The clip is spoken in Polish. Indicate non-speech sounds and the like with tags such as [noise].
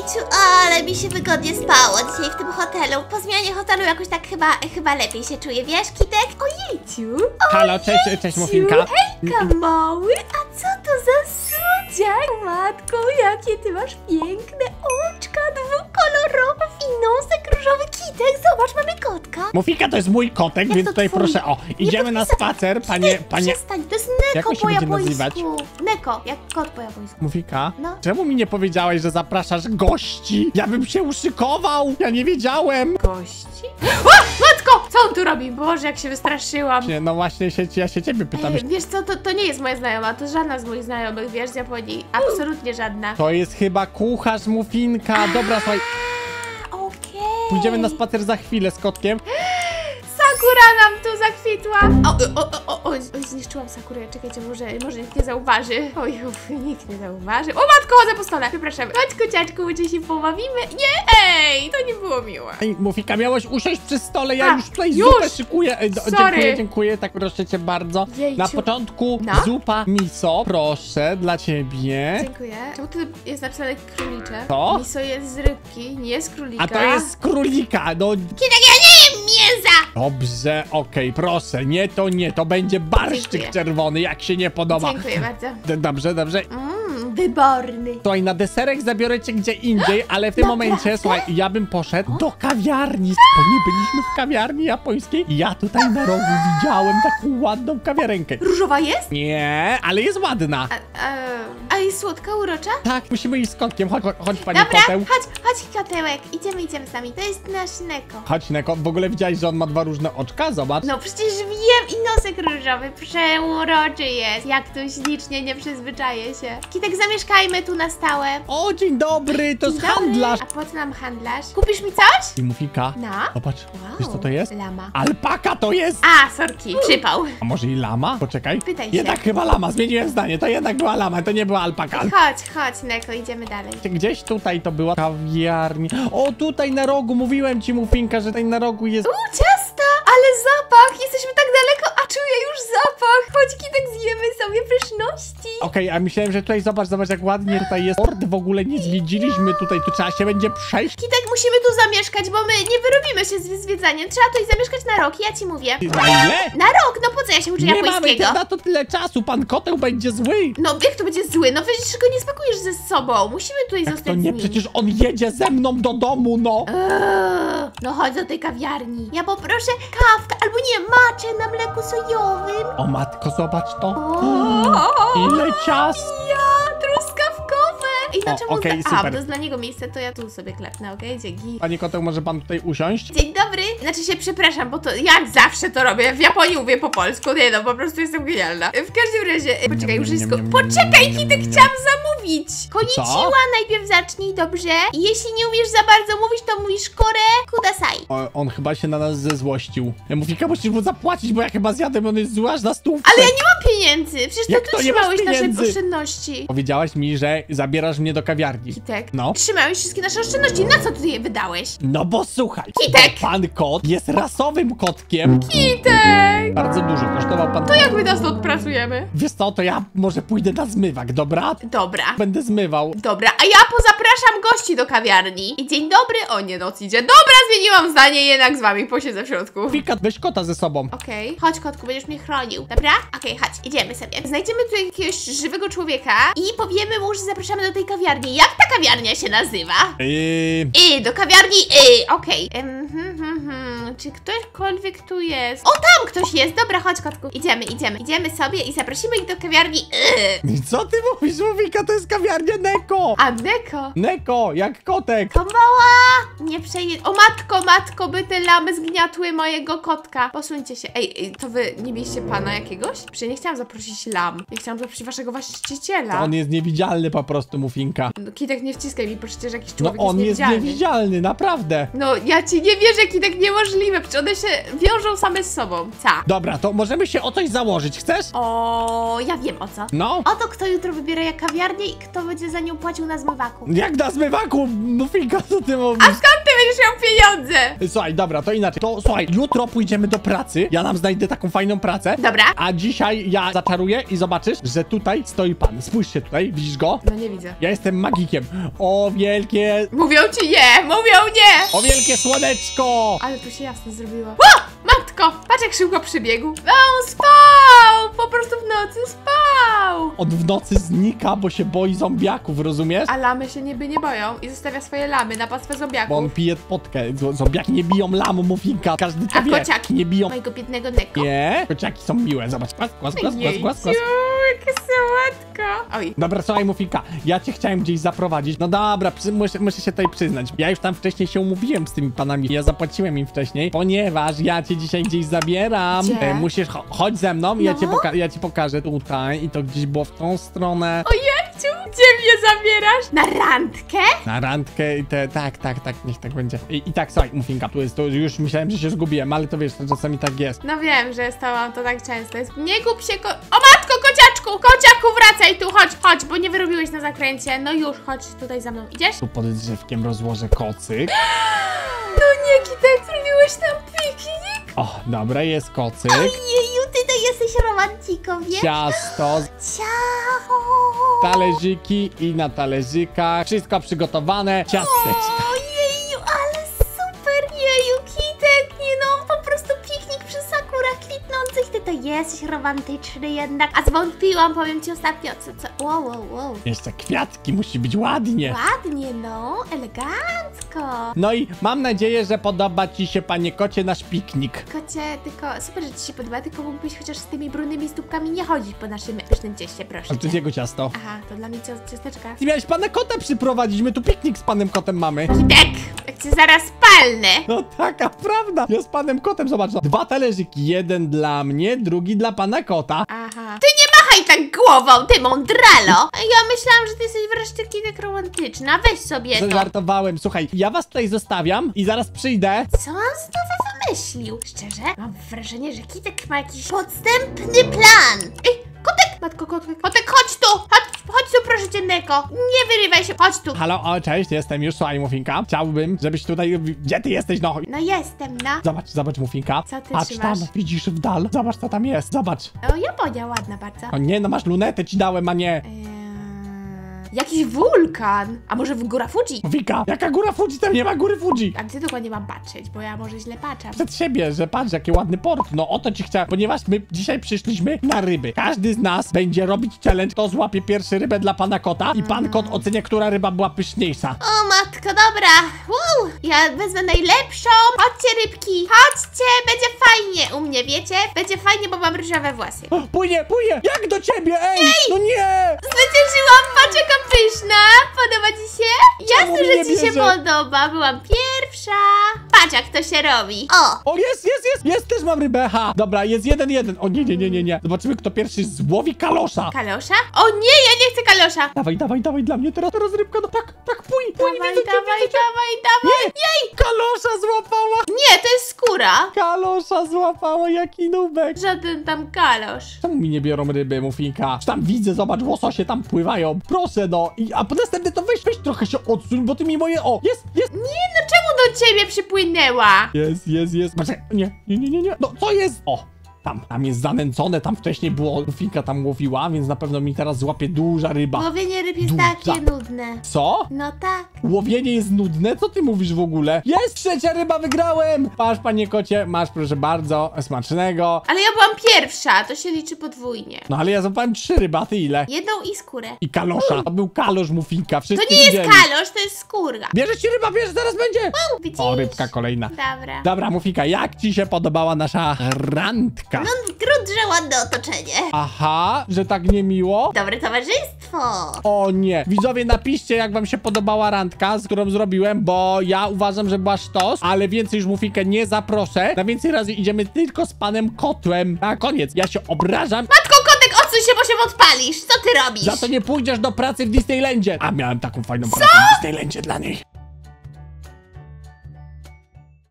Ojejciu, ale mi się wygodnie spało dzisiaj w tym hotelu. Po zmianie hotelu jakoś tak chyba, chyba lepiej się czuję, wiesz, Kitek? Ojejciu! Halo, cześć, cześć Mufinka. Hejka, mały, a co to za słodziak? Matko, jakie ty masz piękne oczka, dwukolorowe i Mufinka to jest mój kotek, więc to tutaj twój? proszę, o, idziemy na spacer, panie, panie... Przestań, to jest Jak Neko on się po będzie japońsku. nazywać? Neko, jak kot po japońsku. Mufika, No. czemu mi nie powiedziałeś, że zapraszasz gości? Ja bym się uszykował, ja nie wiedziałem. Gości? O, matko! Co on tu robi? Boże, jak się wystraszyłam. Nie, No właśnie, się, ja się ciebie pytam. Ej, wiesz co, to, to nie jest moja znajoma, to żadna z moich znajomych, wiesz, z Japonii. Absolutnie żadna. To jest chyba kucharz Mufinka. Dobra, słuchaj. Pójdziemy na spacer za chwilę z kotkiem. [gasps] Sakura nam tu zakwitła! O, o, o, o, zniszczyłam Sakurę, czekajcie, może, może nikt nie zauważy. Oj, uf, nikt nie zauważy. O matko, chodzę po stole, przepraszam. Chodź, kociaczku, gdzie się pobawimy? Nie, ej, to nie było miłe. Ej, Mufika, miałaś usiąść przy stole, ja A, już tutaj już! zupę szykuję. Ej, do, Sorry. dziękuję, dziękuję, tak proszę cię bardzo. Jejciu. Na początku No? zupa miso, proszę, dla ciebie. Dziękuję. Czemu tu jest napisane królicze? Co? Miso jest z rybki, nie z królika. A to jest z królika, no Kitek, ja nie mięsa! dobrze, okej, proszę, nie to nie, to będzie barszczyk Dziękuję. czerwony, jak się nie podoba. Dziękuję bardzo. D- Dobrze, dobrze. Wyborny. Słuchaj, na deserek zabiorę cię gdzie indziej, ale w tym Naprawdę? momencie, słuchaj, ja bym poszedł do kawiarni, bo nie byliśmy w kawiarni japońskiej. I Ja tutaj na rogu widziałem taką ładną kawiarenkę. Różowa jest? Nie, ale jest ładna. A, a, a jest słodka, urocza? Tak, musimy iść z kotkiem. Chodź, chodź, chodź pani Dobra, koteł. chodź, chodź kotełek, idziemy, idziemy z nami. To jest nasz Neko. Chodź, Neko. W ogóle widziałeś, że on ma dwa różne oczka? Zobacz. No przecież wiem i nosek różowy, przeuroczy jest. Jak tu ślicznie, nie przyzwyczaję się. Kitek, zamieszkajmy tu na stałe. O, dzień dobry, to jest Dzień dobry. handlarz. A po co nam handlarz? Kupisz mi coś? I Mufika. No. Zobacz, Wow. wiesz co to jest? Lama. Alpaka to jest! A, sorki, przypał. A może i lama? Poczekaj. Pytaj się. Jednak chyba lama, zmieniłem zdanie. To jednak była lama, to nie była alpaka. Chodź, chodź, Neko, idziemy dalej. Gdzieś tutaj to była kawiarnia. O, tutaj na rogu, mówiłem ci, Mufinka, że tutaj na rogu jest... U, ciasta! Ale zapach! Jesteśmy tak daleko, a czuję już zapach! Chodź, Kitek, zjemy sobie pyszności. Okej, a myślałem, że tutaj, zobacz, zobacz jak ładnie tutaj jest port, w ogóle nie zwiedziliśmy tutaj, tu trzeba się będzie przejść. Kitek, musimy tu zamieszkać, bo my nie wyrobimy się z zwiedzaniem. Trzeba tutaj zamieszkać na rok, ja ci mówię. Na ile? Na rok, no po co ja się uczę Nie mamy japońskiego? na to tyle czasu, pan koteł będzie zły. No jak to będzie zły? No przecież go nie spakujesz ze sobą. Musimy tutaj zostać to nie, przecież on jedzie ze mną do domu, no. Eee, no chodź do tej kawiarni. Ja poproszę kawkę, albo nie, maczę na mleku sojowym. O matko, zobacz to. O, Ile ciast. ja, truskawkowe. I na czemu okej, zda- A, super. dla niego miejsce, to ja tu sobie klepnę, okej? Dzięki. Panie koteł, może pan tutaj usiąść? Dzień dobry. Znaczy się przepraszam, bo to jak zawsze to robię. W Japonii mówię po polsku. Nie no, po prostu jestem genialna. W każdym razie, e, poczekaj, niam, Poczekaj, Kitek, niam. chciałam zamówić. Konnichiwa, Co? najpierw zacznij, dobrze? I jeśli nie umiesz za bardzo mówić, to mówisz kore on chyba się na nas zezłościł. Ja mówię, musisz mu zapłacić, bo ja chyba zjadłem, on jest zły aż na stówce. Ale ja nie mam pieniędzy. Przecież Jak to ty nie masz trzymałeś nasze oszczędności. Powiedziałaś mi, że zabierasz mnie do kawiarni. Kitek, No. trzymałeś wszystkie nasze oszczędności. Na co ty je wydałeś? No bo słuchaj, Kitek! bo pan kot jest rasowym kotkiem. Kitek! Bardzo dużo kosztował pan. To jak my nas odpracujemy? Wiesz co, to ja może pójdę na zmywak, dobra? Dobra. Będę zmywał. Dobra, a ja pozapraszam gości do kawiarni. I dzień dobry, o nie, noc idzie. Dobra, zmieniłam zdanie, jednak z wami posiedzę w środku. Wika, weź kota ze sobą. Okej, chodź kotku, będziesz mnie chronił, dobra? Okej, chodź, idziemy sobie. Znajdziemy tu jakiegoś żywego człowieka i powiemy mu, że zapraszamy do tej kawiarni. Jak ta kawiarnia się nazywa? Yy, Y, do kawiarni Y, okej. Em. Czy ktośkolwiek tu jest? O, tam ktoś jest! Dobra, chodź kotku. Idziemy, idziemy. Idziemy sobie i zaprosimy ich do kawiarni Y. co ty mówisz, Wika, to jest kawiarnia Neko. A Neko? Neko, jak kotek. Kombała! Nie przeje... O matko, matko, by te lamy zgniatły mojego kotka. Posuńcie się. Ej, ej, to wy nie mieliście pana jakiegoś? Przecież nie chciałam zaprosić lam. Nie chciałam zaprosić waszego właściciela. On jest niewidzialny po prostu, Mufinka. No, Kitek, nie wciskaj mi, przecież jakiś No człowiek on jest niewidzialny. niewidzialny, naprawdę. No, ja ci nie wierzę, Kitek, niemożliwe, przecież one się wiążą same z sobą. Ta. Dobra, to możemy się o coś założyć, chcesz? O, ja wiem o co. No. Oto kto jutro wybiera jak kawiarnię i kto będzie za nią płacił na zmywaku. Jak na zmywaku, Mufinka, co ty mówisz? Skąd miał pieniądze. Słuchaj, dobra, to inaczej. To słuchaj, jutro pójdziemy do pracy. Ja nam znajdę taką fajną pracę. Dobra. A dzisiaj ja zaczaruję i zobaczysz, że tutaj stoi pan. Spójrzcie tutaj, widzisz go? No nie widzę. Ja jestem magikiem. O wielkie, Mówią ci nie, mówią nie. o wielkie słoneczko! Ale tu się jasno zrobiło. O! Matko! Patrz jak szybko przybiegł. No, on spał! Po prostu w nocy spał! On w nocy znika, bo się boi zombiaków, rozumiesz? A lamy się niby nie boją i zostawia swoje lamy na pastwę Bo zombiaków. on pije potkę. Z- Zombiaki nie biją lamu, mufinka. Każdy to A wie. kociaki? Nie biją. Mojego biednego Neko. Nie, kociaki są miłe. Zobacz, głaz, głaz, głaz, głaz, głaz, głaz. Jejciu, jakie sałatko. Oj. Dobra, słuchaj, Mufinka, ja cię chciałem gdzieś zaprowadzić. No dobra, przy, muszę, muszę się tutaj przyznać. Ja już tam wcześniej się umówiłem z tymi panami. Ja zapłaciłem im wcześniej, ponieważ ja cię dzisiaj gdzieś zabieram. Gdzie? E, musisz, cho chodź ze mną i ja, No. cię poka- ja ci pokażę tutaj i to gdzieś było w tą stronę. Ojejciu, gdzie mnie zabierasz? Na randkę? Na randkę i te, tak, tak, tak, niech tak będzie. I, i tak, słuchaj, Mufinka, tu jest, to już myślałem, że się zgubiłem, ale to wiesz, to czasami tak jest. No wiem, że stałam to tak często. Jest... Nie gup się ko... O kociaczku! Kociaku, wracaj tu, chodź, chodź, bo nie wyrobiłeś na zakręcie. No już, chodź tutaj za mną. Idziesz? Tu pod drzewkiem rozłożę kocyk. [gasps] No nie, Kitek, zrobiłeś tam piknik? O, dobra, jest kocyk. Jeju, ty to jesteś romantiko, wiesz? Ciasto, Ciao! talerzyki i na talerzykach. Wszystko przygotowane. Ciasteczka. Ojeju, jesteś romantyczny jednak. A zwątpiłam, powiem ci ostatnio, co, co, wow, wow, wow. Jeszcze kwiatki, musi być ładnie. Ładnie, no, elegancko. No i mam nadzieję, że podoba ci się, panie kocie, nasz piknik. Kocie, tylko super, że ci się podoba, tylko mógłbyś chociaż z tymi brudnymi stópkami nie chodzić po naszym pysznym cieście, proszę A to cię. jego ciasto. Aha, to dla mnie ciasteczka. Ty miałeś pana kota przyprowadzić, my tu piknik z panem kotem mamy. Kitek, jak cię zaraz palnę. No taka prawda. Ja z panem kotem, zobacz. No. Dwa talerzyki, jeden dla mnie, drugi dla pana kota. Aha. Machaj tak głową, ty mądralo! Ja myślałam, że ty jesteś wreszcie Kitek romantyczna. Weź sobie to. Żartowałem. Słuchaj, ja was tutaj zostawiam i zaraz przyjdę. Co on znowu wymyślił? Szczerze, mam wrażenie, że Kitek ma jakiś podstępny plan. Ej, kotek! Matko, kotek, kotek, chodź tu! Chodź, chodź Nie wyrywaj się, chodź tu. Halo, o, cześć, jestem już, słuchaj, Mufinka. Chciałbym, żebyś tutaj... Gdzie ty jesteś, no? No jestem, no. Zobacz, zobacz, Mufinka. Co ty Patrz trzymasz? tam, widzisz w dal. Zobacz, co tam jest. Zobacz. O, Japonia ładna bardzo. O nie, no masz lunetę ci dałem, a nie. Eee, jakiś wulkan. A może w góra Fuji? Mufinka, jaka góra Fuji? Tam nie ma góry Fuji. A gdzie dokładnie mam patrzeć, bo ja może źle patrzę. Przed siebie, że patrz, jaki ładny port. No o to ci chciałem, ponieważ my dzisiaj przyszliśmy na ryby. Każdy z nas będzie robić challenge, kto złapie pierwszy rybę dla pana kota i pan kot ocenia, która ryba była pyszniejsza. O matko, dobra. Wow. Ja wezmę najlepszą. Chodźcie, rybki, chodźcie, będzie fajnie u mnie, wiecie? Będzie fajnie, bo mam różowe włosy. O, Płynie, płynie! Jak do ciebie? Ej! No nie! Zwyciężyłam, patrz jaka pyszna! Podoba ci się? Jasne, że ci się podoba, byłam pierwsza. Patrz jak to się robi. O, O, jest, jest, jest! Jest, też mam rybę, ha! Dobra, jest jeden, jeden. O nie, nie, nie, nie, nie. Zobaczymy, kto pierwszy złowi kalosza. Kalosza? O nie, ja nie chcę kalosza! Dawaj, dawaj, dawaj, dla mnie teraz, teraz rybka, no tak, tak, płyń, płyń, Dawaj, widzę cię, dawaj, widzę cię. dawaj, dawaj! Nie, kalosza złapała! Nie, to jest skóra. Kalosza złapała, jaki nubek. Żaden tam kalosz. Czemu mi nie biorą ryby, Mufinka? Czy tam widzę, zobacz, łososie tam pływają. Proszę, no. I, a po następne to weź, weź trochę się odsuń, bo ty mi moje... O, jest, jest, Nie, no do ciebie przypłynęła? jest, jest, jest. Poczekaj, nie, nie, nie, nie, nie. No, co jest? O, tam, tam jest zanęcone, tam wcześniej było, Mufinka tam łowiła, więc na pewno mi teraz złapie duża ryba. łowienie ryb jest Duża. takie nudne. Co? No tak. Łowienie jest nudne? Co ty mówisz w ogóle? Jest trzecia ryba, wygrałem! Masz, panie kocie, masz, proszę bardzo, smacznego. Ale ja byłam pierwsza, to się liczy podwójnie. No ale ja złapałem trzy ryby, a ty ile? Jedną i skórę. I kalosza. To był kalosz, Mufinka, To wszyscy nie jest widzieli. kalosz, to jest skóra. Bierze ci ryba, bierze, zaraz będzie! Widzisz? O, rybka kolejna. Dobra. Dobra, Mufika, jak ci się podobała nasza randka? No grunt, że ładne otoczenie. Aha, że tak niemiło? Dobre towarzystwo. O nie. Widzowie, napiszcie, jak wam się podobała randka, z którą zrobiłem, bo ja uważam, że była sztos, ale więcej już Mufikę nie zaproszę. Na więcej razy idziemy tylko z panem kotłem. Na koniec, ja się obrażam. Matko, kotek, odsuń się, bo się Odpalisz, co ty robisz? Za to nie pójdziesz do pracy w Disneylandzie. A miałem taką fajną pracę w Disneylandzie dla niej.